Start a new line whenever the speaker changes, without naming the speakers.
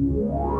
Yeah.